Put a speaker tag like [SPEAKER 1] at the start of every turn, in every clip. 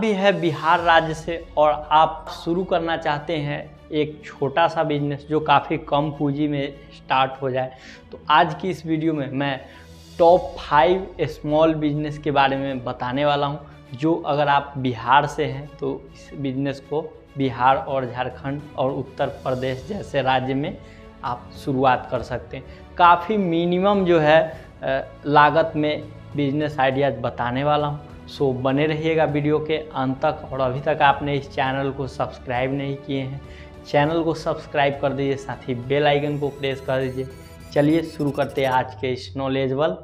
[SPEAKER 1] भी है बिहार राज्य से और आप शुरू करना चाहते हैं एक छोटा सा बिज़नेस जो काफ़ी कम पूंजी में स्टार्ट हो जाए तो आज की इस वीडियो में मैं टॉप फाइव स्मॉल बिज़नेस के बारे में बताने वाला हूँ, जो अगर आप बिहार से हैं तो इस बिज़नेस को बिहार और झारखंड और उत्तर प्रदेश जैसे राज्य में आप शुरुआत कर सकते हैं। काफ़ी मिनिमम जो है लागत में बिज़नेस आइडियाज़ बताने वाला हूँ। सो बने रहिएगा वीडियो के अंत तक और अभी तक आपने इस चैनल को सब्सक्राइब नहीं किए हैं, चैनल को सब्सक्राइब कर दीजिए, साथ ही बेल आइकन को प्रेस कर दीजिए। चलिए शुरू करते हैं आज के इस नॉलेजबल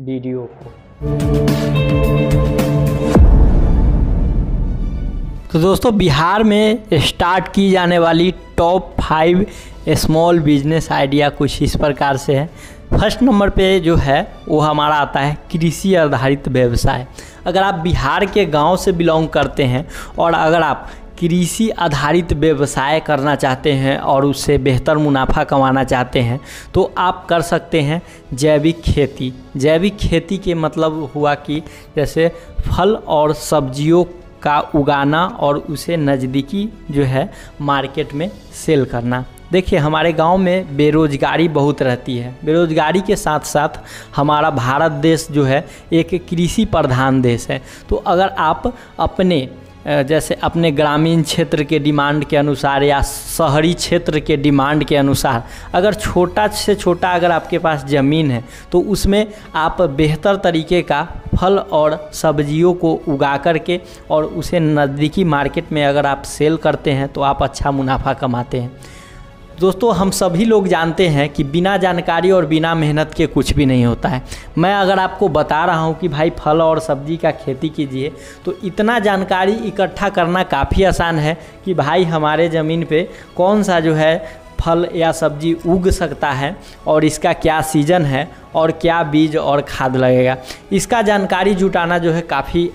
[SPEAKER 1] वीडियो को। तो दोस्तों, बिहार में स्टार्ट की जाने वाली top five small business idea कुछ इस प्रकार से है। फ़र्स्ट नंबर पे जो है, वो हमारा आता है कृषि आधारित व्यवसाय। अगर आप बिहार के गाँव से बिलोंग करते हैं और अगर आप कृषि आधारित व्यवसाय करना चाहते हैं और उससे बेहतर मुनाफा कमाना चाहते हैं तो आप कर सकते हैं जैविक खेती। जैविक खेती के मतलब हुआ कि जैसे फल और सब्जियों का उगाना और उसे नज़दीकी जो है मार्केट में सेल करना। देखिए, हमारे गाँव में बेरोज़गारी बहुत रहती है। बेरोज़गारी के साथ साथ हमारा भारत देश जो है, एक कृषि प्रधान देश है। तो अगर आप अपने जैसे अपने ग्रामीण क्षेत्र के डिमांड के अनुसार या शहरी क्षेत्र के डिमांड के अनुसार अगर छोटा से छोटा अगर आपके पास ज़मीन है तो उसमें आप बेहतर तरीके का फल और सब्जियों को उगा करके और उसे नज़दीकी मार्केट में अगर आप सेल करते हैं तो आप अच्छा मुनाफा कमाते हैं। दोस्तों, हम सभी लोग जानते हैं कि बिना जानकारी और बिना मेहनत के कुछ भी नहीं होता है। मैं अगर आपको बता रहा हूँ कि भाई फल और सब्ज़ी का खेती कीजिए तो इतना जानकारी इकट्ठा करना काफ़ी आसान है कि भाई हमारे ज़मीन पे कौन सा जो है फल या सब्ज़ी उग सकता है और इसका क्या सीज़न है और क्या बीज और खाद लगेगा। इसका जानकारी जुटाना जो है काफ़ी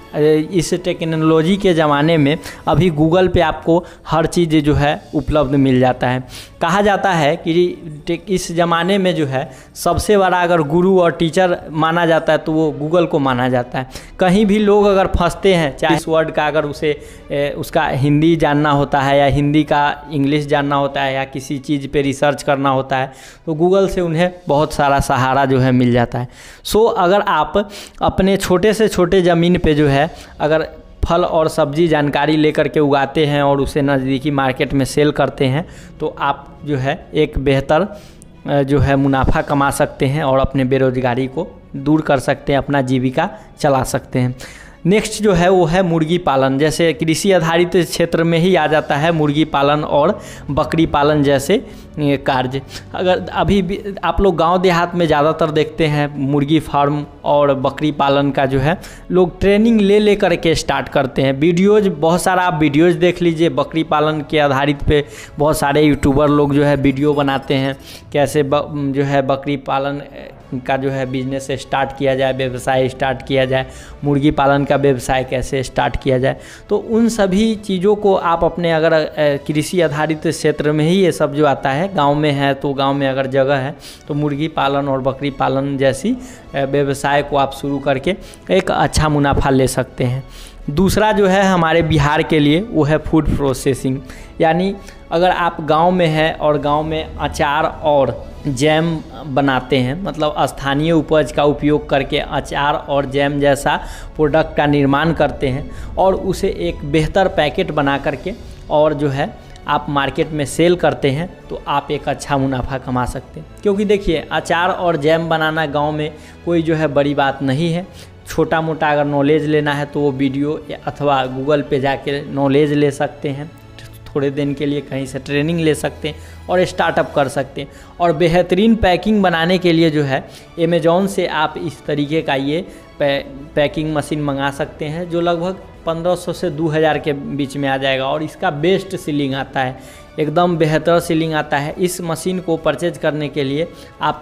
[SPEAKER 1] इस टेक्नोलॉजी के ज़माने में अभी गूगल पे आपको हर चीज़ जो है उपलब्ध मिल जाता है। कहा जाता है कि इस ज़माने में जो है सबसे बड़ा अगर गुरु और टीचर माना जाता है तो वो गूगल को माना जाता है। कहीं भी लोग अगर फंसते हैं चाहे इस वर्ड का अगर उसे ए, उसका हिंदी जानना होता है या हिंदी का इंग्लिश जानना होता है या किसी चीज़ पे रिसर्च करना होता है तो गूगल से उन्हें बहुत सारा सहारा जो है है, मिल जाता है। सो अगर आप अपने छोटे से छोटे ज़मीन पे जो है, अगर फल और सब्ज़ी जानकारी लेकर के उगाते हैं और उसे नज़दीकी मार्केट में सेल करते हैं तो आप जो है एक बेहतर जो है मुनाफा कमा सकते हैं और अपने बेरोज़गारी को दूर कर सकते हैं, अपना जीविका चला सकते हैं। नेक्स्ट जो है, वो है मुर्गी पालन। जैसे कृषि आधारित क्षेत्र में ही आ जाता है मुर्गी पालन और बकरी पालन जैसे कार्य। अगर अभी भी आप लोग गाँव देहात में ज़्यादातर देखते हैं मुर्गी फार्म और बकरी पालन का जो है, लोग ट्रेनिंग ले ले करके स्टार्ट करते हैं। वीडियोज़, बहुत सारा आप वीडियोज़ देख लीजिए, बकरी पालन के आधारित पे बहुत सारे यूट्यूबर लोग जो है वीडियो बनाते हैं। कैसे जो है बकरी पालन का जो है बिज़नेस स्टार्ट किया जाए, व्यवसाय स्टार्ट किया जाए, मुर्गी पालन का व्यवसाय कैसे स्टार्ट किया जाए। तो उन सभी चीज़ों को आप अपने अगर कृषि आधारित क्षेत्र में ही ये सब जो आता है, गाँव में है तो गाँव में अगर जगह है तो मुर्गी पालन और बकरी पालन जैसी व्यवसाय को आप शुरू करके एक अच्छा मुनाफा ले सकते हैं। दूसरा जो है हमारे बिहार के लिए, वो है फ़ूड प्रोसेसिंग यानी अगर आप गाँव में हैं और गाँव में अचार और जैम बनाते हैं मतलब स्थानीय उपज का उपयोग करके अचार और जैम जैसा प्रोडक्ट का निर्माण करते हैं और उसे एक बेहतर पैकेट बना करके और जो है आप मार्केट में सेल करते हैं तो आप एक अच्छा मुनाफा कमा सकते हैं। क्योंकि देखिए, अचार और जैम बनाना गाँव में कोई जो है बड़ी बात नहीं है। छोटा मोटा अगर नॉलेज लेना है तो वो वीडियो अथवा गूगल पे जाके नॉलेज ले सकते हैं। थोड़े दिन के लिए कहीं से ट्रेनिंग ले सकते हैं और स्टार्टअप कर सकते हैं। और बेहतरीन पैकिंग बनाने के लिए जो है अमेजोन से आप इस तरीके का ये पै, पैकिंग मशीन मंगा सकते हैं जो लगभग 1500 से 2000 के बीच में आ जाएगा और इसका बेस्ट सीलिंग आता है। एकदम बेहतर सीलिंग आता है। इस मशीन को परचेज करने के लिए आप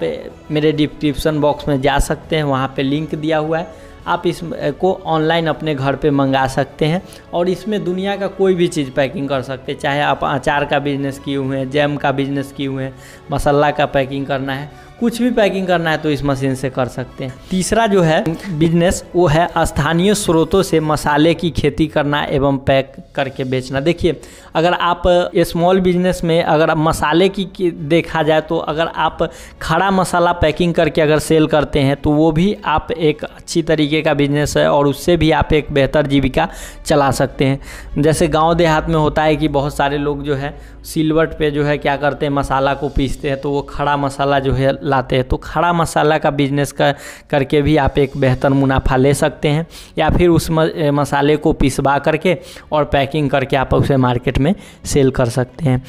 [SPEAKER 1] मेरे डिस्क्रिप्शन बॉक्स में जा सकते हैं। वहाँ पे लिंक दिया हुआ है। आप इस को ऑनलाइन अपने घर पे मंगा सकते हैं और इसमें दुनिया का कोई भी चीज़ पैकिंग कर सकते हैं। चाहे आप अचार का बिज़नेस किए हुए हैं जैम का बिज़नेस किए हुए हैं, मसाला का पैकिंग करना है कुछ भी पैकिंग करना है तो इस मशीन से कर सकते हैं। तीसरा जो है बिज़नेस वो है स्थानीय स्रोतों से मसाले की खेती करना एवं पैक करके बेचना। देखिए, अगर आप स्मॉल बिज़नेस में अगर मसाले की देखा जाए तो अगर आप खड़ा मसाला पैकिंग करके अगर सेल करते हैं तो वो भी आप एक अच्छी तरीके का बिज़नेस है और उससे भी आप एक बेहतर जीविका चला सकते हैं। जैसे गाँव देहात में होता है कि बहुत सारे लोग जो है सिलवट पे जो है क्या करते हैं, मसाला को पीसते हैं तो वो खड़ा मसाला जो है लाते हैं। तो खड़ा मसाला का बिज़नेस कर करके भी आप एक बेहतर मुनाफा ले सकते हैं, या फिर उस मसाले को पिसवा करके और पैकिंग करके आप उसे मार्केट में सेल कर सकते हैं।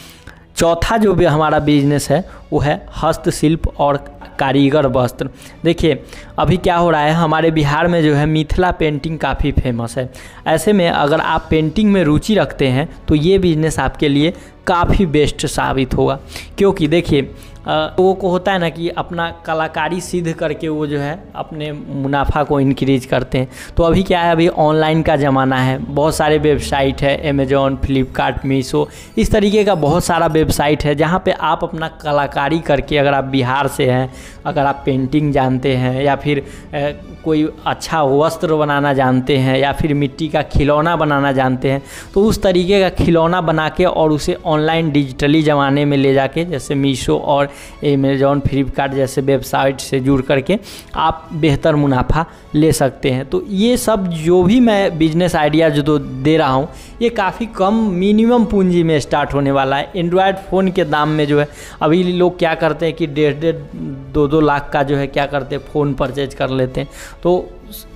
[SPEAKER 1] चौथा जो भी हमारा बिज़नेस है, वो है हस्तशिल्प और कारीगर वस्त्र। देखिए, अभी क्या हो रहा है, हमारे बिहार में जो है मिथिला पेंटिंग काफ़ी फ़ेमस है। ऐसे में अगर आप पेंटिंग में रुचि रखते हैं तो ये बिज़नेस आपके लिए काफ़ी बेस्ट साबित होगा। क्योंकि देखिए वो को होता है ना कि अपना कलाकारी सिद्ध करके वो जो है अपने मुनाफा को इनक्रीज करते हैं। तो अभी क्या है अभी ऑनलाइन का ज़माना है। बहुत सारे वेबसाइट है अमेजोन फ्लिपकार्ट मीशो इस तरीके का बहुत सारा वेबसाइट है जहाँ पे आप अपना कलाकारी करके अगर आप बिहार से हैं अगर आप पेंटिंग जानते हैं या फिर ए, कोई अच्छा वस्त्र बनाना जानते हैं या फिर मिट्टी का खिलौना बनाना जानते हैं तो उस तरीके का खिलौना बना के और उसे ऑनलाइन डिजिटली ज़माने में ले जाके, जैसे मीशो और अमेजोन फ्लिपकार्ट जैसे वेबसाइट से जुड़ करके आप बेहतर मुनाफा ले सकते हैं। तो ये सब जो भी मैं बिज़नेस आइडिया जो दे रहा हूँ, ये काफ़ी कम मिनिमम पूंजी में स्टार्ट होने वाला है। एंड्रॉयड फ़ोन के दाम में जो है, अभी लोग क्या करते हैं कि डेढ़ डेढ़, दो दो लाख का जो है क्या करते हैं फ़ोन परचेज कर लेते हैं। तो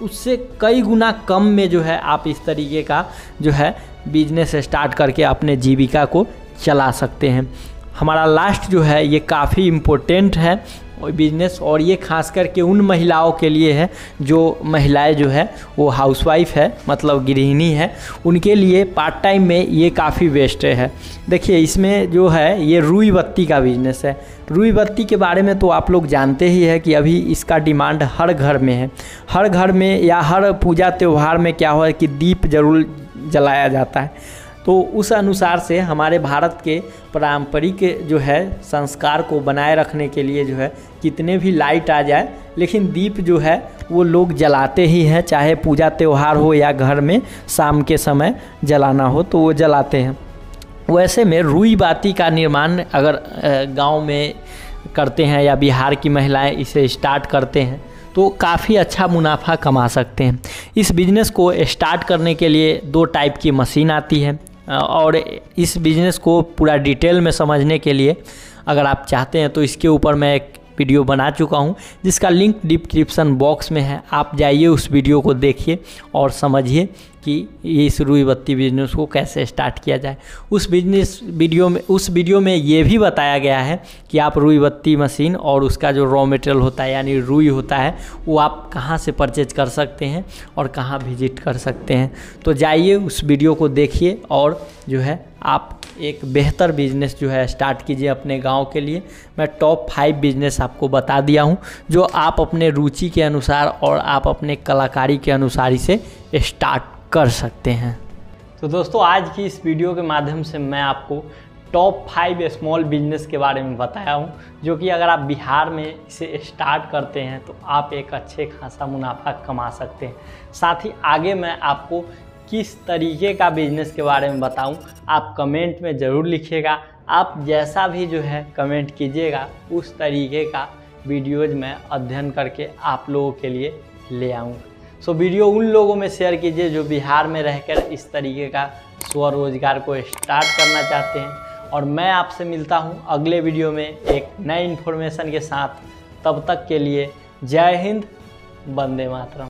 [SPEAKER 1] उससे कई गुना कम में जो है आप इस तरीके का जो है बिज़नेस स्टार्ट करके अपने जीविका को चला सकते हैं। हमारा लास्ट जो है, ये काफ़ी इम्पोर्टेंट है बिज़नेस और ये खास करके उन महिलाओं के लिए है, जो महिलाएँ जो है, वो हाउसवाइफ है मतलब गृहिणी है, उनके लिए पार्ट टाइम में ये काफ़ी बेस्ट है। देखिए, इसमें जो है, ये रुई बत्ती का बिज़नेस है। रुई बत्ती के बारे में तो आप लोग जानते ही है कि अभी इसका डिमांड हर घर में है। हर घर में या हर पूजा त्यौहार में क्या हो है, कि दीप ज़रूर जलाया जाता है। तो उस अनुसार से हमारे भारत के पारंपरिक जो है संस्कार को बनाए रखने के लिए जो है कितने भी लाइट आ जाए, लेकिन दीप जो है वो लोग जलाते ही हैं, चाहे पूजा त्यौहार हो या घर में शाम के समय जलाना हो तो वो जलाते हैं। वैसे में रुई बाती का निर्माण अगर गाँव में करते हैं या बिहार की महिलाएँ इसे स्टार्ट करते हैं तो काफ़ी अच्छा मुनाफा कमा सकते हैं। इस बिज़नेस को स्टार्ट करने के लिए दो टाइप की मशीन आती है। और इस बिज़नेस को पूरा डिटेल में समझने के लिए अगर आप चाहते हैं तो इसके ऊपर मैं एक वीडियो बना चुका हूँ, जिसका लिंक डिस्क्रिप्शन बॉक्स में है। आप जाइए उस वीडियो को देखिए और समझिए कि इस रुई बत्ती बिज़नेस को कैसे स्टार्ट किया जाए। उस बिज़नेस वीडियो में, उस वीडियो में ये भी बताया गया है कि आप रुई बत्ती मशीन और उसका जो रॉ मटेरियल होता है, यानी रुई होता है, वो आप कहाँ से परचेज कर सकते हैं और कहाँ विज़िट कर सकते हैं। तो जाइए उस वीडियो को देखिए और जो है आप एक बेहतर बिज़नेस जो है स्टार्ट कीजिए अपने गाँव के लिए। मैं टॉप फाइव बिज़नेस आपको बता दिया हूँ, जो आप अपने रुचि के अनुसार और आप अपने कलाकारी के अनुसार इसे स्टार्ट कर सकते हैं। तो दोस्तों, आज की इस वीडियो के माध्यम से मैं आपको टॉप फाइव स्मॉल बिज़नेस के बारे में बताया हूँ, जो कि अगर आप बिहार में इसे स्टार्ट करते हैं तो आप एक अच्छे खासा मुनाफा कमा सकते हैं। साथ ही आगे मैं आपको किस तरीके का बिज़नेस के बारे में बताऊँ, आप कमेंट में ज़रूर लिखिएगा। आप जैसा भी जो है कमेंट कीजिएगा, उस तरीके का वीडियोज़ में अध्ययन करके आप लोगों के लिए ले आऊँगा। सो वीडियो उन लोगों में शेयर कीजिए जो बिहार में रहकर इस तरीके का स्वरोजगार को स्टार्ट करना चाहते हैं। और मैं आपसे मिलता हूँ अगले वीडियो में एक नए इन्फॉर्मेशन के साथ। तब तक के लिए जय हिंद, वंदे मातरम।